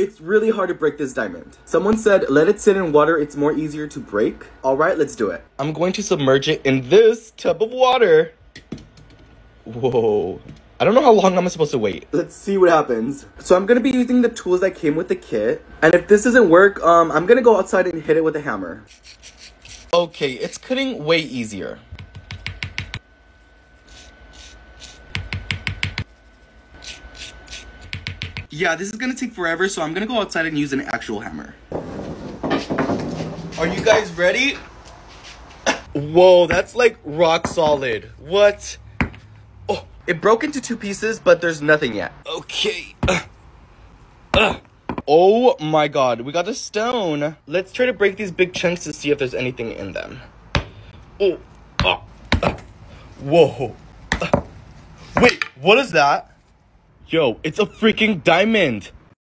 It's really hard to break this diamond. Someone said, let it sit in water, it's more easier to break. All right, let's do it. I'm going to submerge it in this tub of water. Whoa. I don't know how long I'm supposed to wait. Let's see what happens. So I'm gonna be using the tools that came with the kit. And if this doesn't work, um, I'm gonna go outside and hit it with a hammer. Okay, it's cutting way easier. Yeah, this is gonna take forever, so I'm gonna go outside and use an actual hammer. Are you guys ready? Whoa, that's like rock solid. What? Oh, it broke into two pieces, but there's nothing yet. Okay. Uh, uh. Oh my god, we got a stone. Let's try to break these big chunks to see if there's anything in them. Oh. Uh. Whoa. Uh. Wait, what is that? Yo, it's a freaking diamond.